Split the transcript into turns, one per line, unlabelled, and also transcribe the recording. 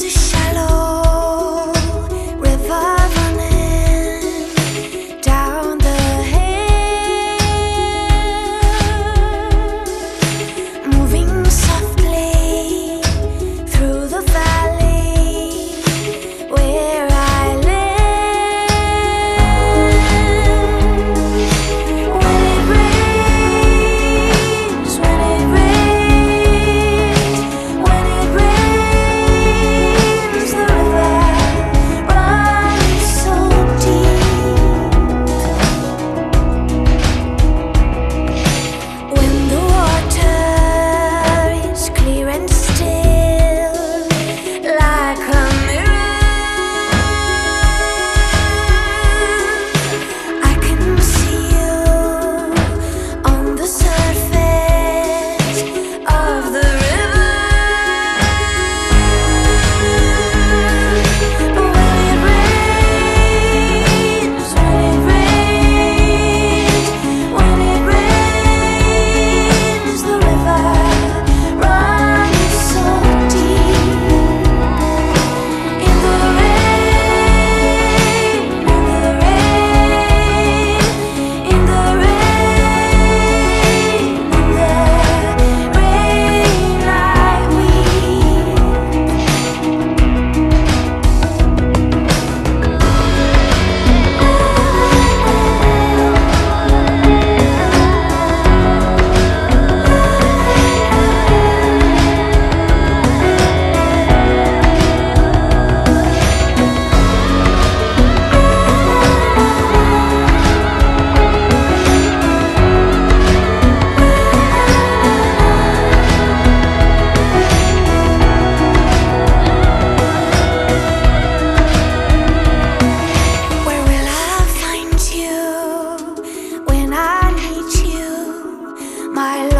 This my life.